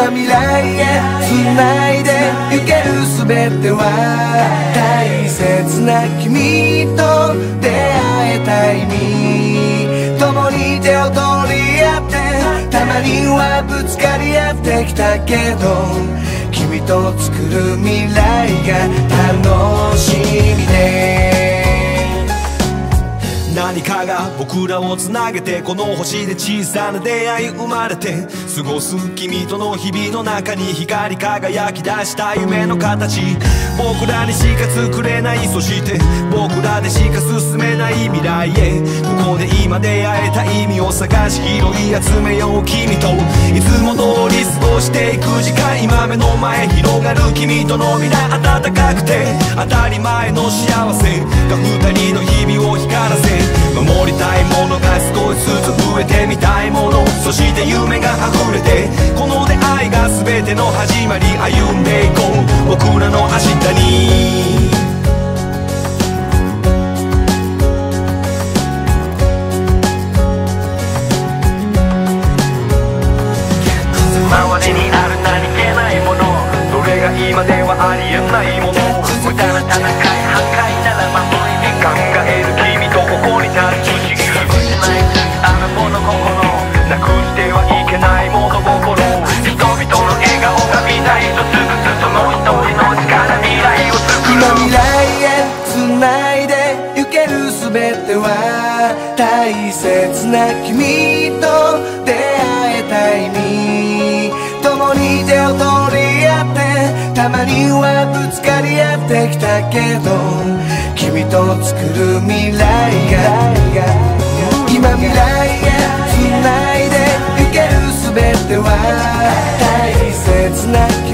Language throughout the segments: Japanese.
今未来へ繋いで行ける全ては大切な君と出会えた意味共に手を取り合ってたまにはぶつかり合ってきたけど君と作る未来が楽しみで何かが僕らをつなげてこの星で小さな出会い生まれて過ごす君との日々の中に光り輝き出した夢の形。僕らにしか作れないそして僕らでしか進めない未来へ。ここで今出会えた意味を探し拾い集めよう君と。いつも通り過ごしていく時間今目の前広がる君との未来暖かくて当たり前の幸せ。が二人の日々を光らせ守りたいものが少しずつ増えてみたいものそして夢が溢れてこの出会いが全ての始まり歩んでいこう僕らの明日に。周りにある何気ないものそれが今ではありえないもの。無駄な戦い破壊なら未来を作る今未来へ繋いで行ける全ては大切な君と出会えた意味共に手を取り合ってたまにはぶつかり合ってきたけど君と作る未来が今未来へ繋いで行ける全ては大切な君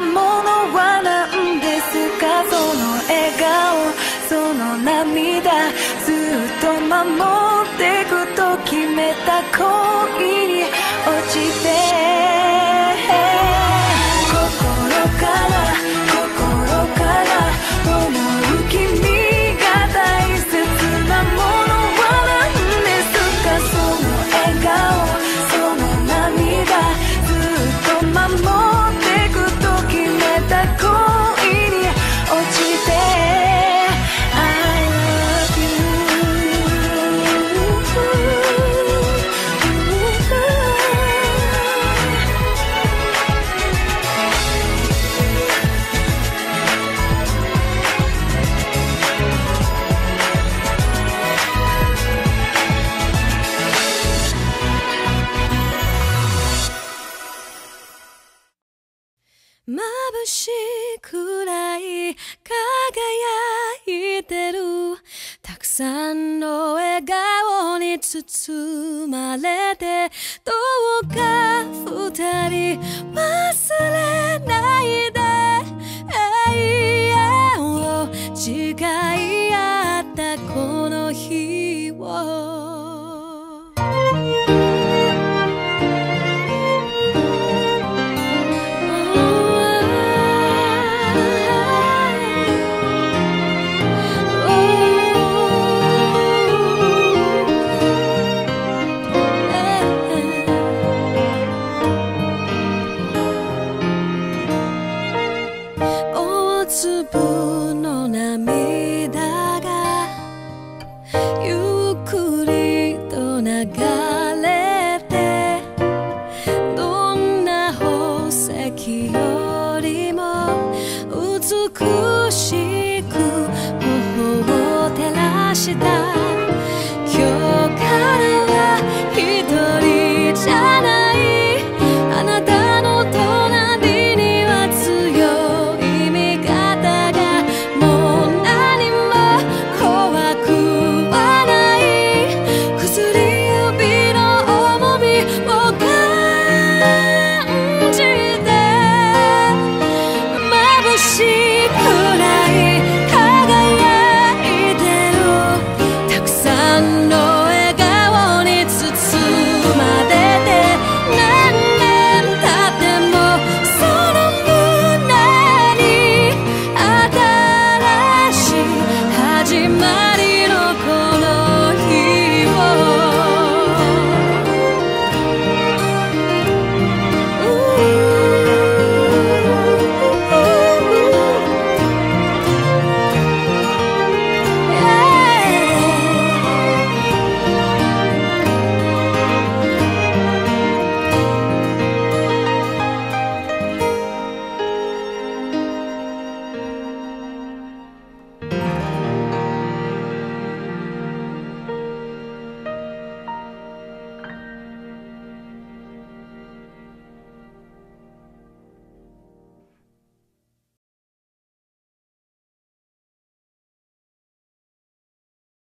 なものは何ですか？その笑顔。その涙。ずっと守ってくと決めた声さんの笑顔に包まれてどうか二人忘れないで